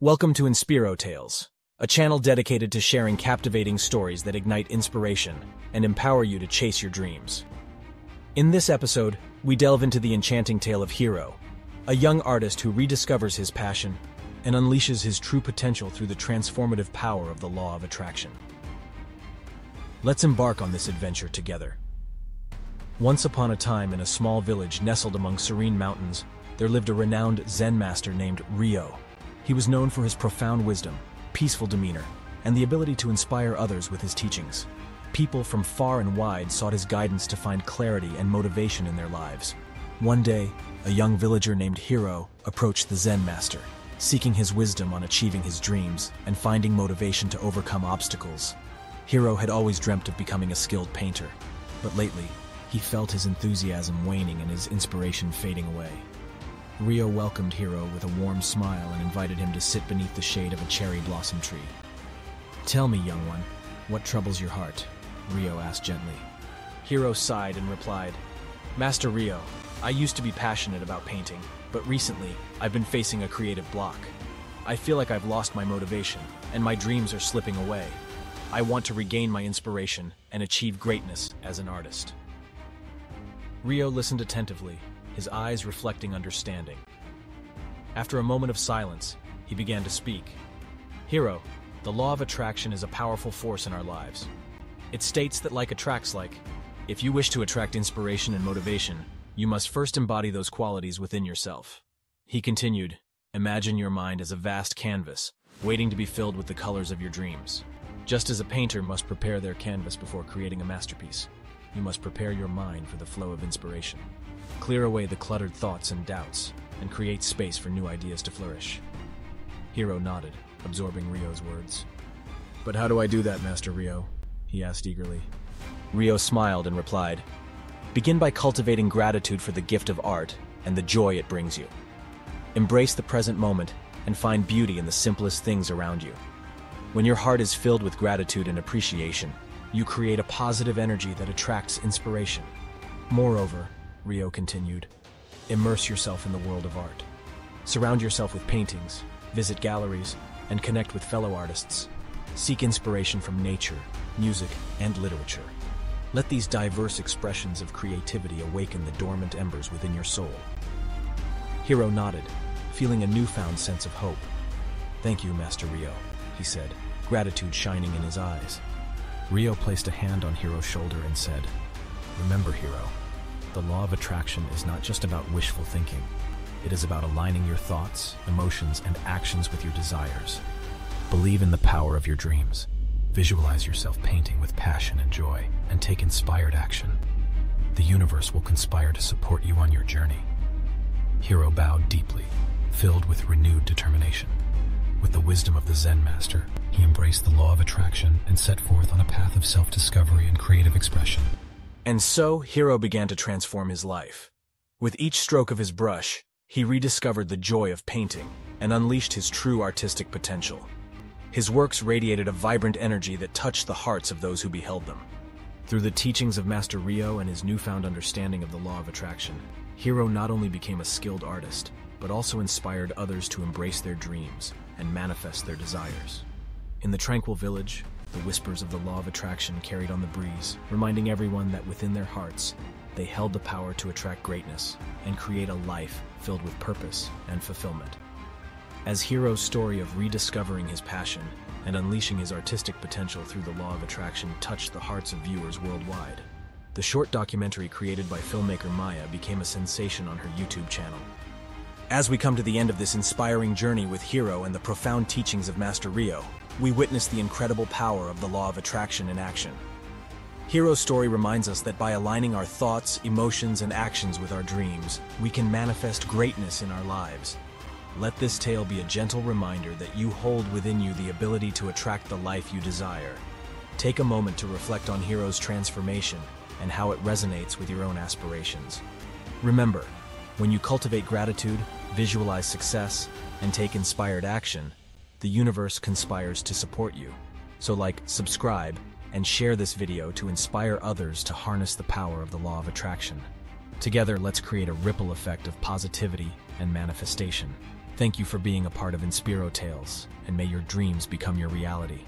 Welcome to Inspiro Tales, a channel dedicated to sharing captivating stories that ignite inspiration and empower you to chase your dreams. In this episode, we delve into the enchanting tale of Hiro, a young artist who rediscovers his passion and unleashes his true potential through the transformative power of the law of attraction. Let's embark on this adventure together. Once upon a time in a small village nestled among serene mountains, there lived a renowned Zen master named Ryo. He was known for his profound wisdom, peaceful demeanor, and the ability to inspire others with his teachings. People from far and wide sought his guidance to find clarity and motivation in their lives. One day, a young villager named Hiro approached the Zen master, seeking his wisdom on achieving his dreams and finding motivation to overcome obstacles. Hiro had always dreamt of becoming a skilled painter, but lately, he felt his enthusiasm waning and his inspiration fading away. Ryo welcomed Hiro with a warm smile and invited him to sit beneath the shade of a cherry blossom tree. Tell me, young one, what troubles your heart? Ryo asked gently. Hiro sighed and replied, Master Ryo, I used to be passionate about painting, but recently I've been facing a creative block. I feel like I've lost my motivation, and my dreams are slipping away. I want to regain my inspiration and achieve greatness as an artist. Ryo listened attentively his eyes reflecting understanding. After a moment of silence, he began to speak. Hiro, the law of attraction is a powerful force in our lives. It states that like attracts like. If you wish to attract inspiration and motivation, you must first embody those qualities within yourself. He continued, Imagine your mind as a vast canvas, waiting to be filled with the colors of your dreams. Just as a painter must prepare their canvas before creating a masterpiece, you must prepare your mind for the flow of inspiration. Clear away the cluttered thoughts and doubts, and create space for new ideas to flourish. Hiro nodded, absorbing Ryo's words. But how do I do that, Master Ryo? he asked eagerly. Ryo smiled and replied, Begin by cultivating gratitude for the gift of art and the joy it brings you. Embrace the present moment and find beauty in the simplest things around you. When your heart is filled with gratitude and appreciation, you create a positive energy that attracts inspiration. Moreover, Ryo continued, immerse yourself in the world of art. Surround yourself with paintings, visit galleries, and connect with fellow artists. Seek inspiration from nature, music, and literature. Let these diverse expressions of creativity awaken the dormant embers within your soul. Hiro nodded, feeling a newfound sense of hope. Thank you, Master Ryo, he said, gratitude shining in his eyes. Ryo placed a hand on Hiro's shoulder and said, Remember, Hiro, the law of attraction is not just about wishful thinking. It is about aligning your thoughts, emotions, and actions with your desires. Believe in the power of your dreams. Visualize yourself painting with passion and joy, and take inspired action. The universe will conspire to support you on your journey. Hiro bowed deeply, filled with renewed determination. With the wisdom of the Zen master, he embraced the law of attraction and set forth on a path of self-discovery and creative expression. And so, Hiro began to transform his life. With each stroke of his brush, he rediscovered the joy of painting and unleashed his true artistic potential. His works radiated a vibrant energy that touched the hearts of those who beheld them. Through the teachings of Master Ryo and his newfound understanding of the law of attraction, Hiro not only became a skilled artist, but also inspired others to embrace their dreams and manifest their desires. In the tranquil village, the whispers of the law of attraction carried on the breeze, reminding everyone that within their hearts, they held the power to attract greatness and create a life filled with purpose and fulfillment. As Hiro's story of rediscovering his passion and unleashing his artistic potential through the law of attraction touched the hearts of viewers worldwide, the short documentary created by filmmaker Maya became a sensation on her YouTube channel. As we come to the end of this inspiring journey with Hiro and the profound teachings of Master Ryo, we witness the incredible power of the law of attraction in action. Hiro's story reminds us that by aligning our thoughts, emotions, and actions with our dreams, we can manifest greatness in our lives. Let this tale be a gentle reminder that you hold within you the ability to attract the life you desire. Take a moment to reflect on Hiro's transformation and how it resonates with your own aspirations. Remember, when you cultivate gratitude, visualize success, and take inspired action, the universe conspires to support you. So like, subscribe, and share this video to inspire others to harness the power of the law of attraction. Together, let's create a ripple effect of positivity and manifestation. Thank you for being a part of Inspiro Tales, and may your dreams become your reality.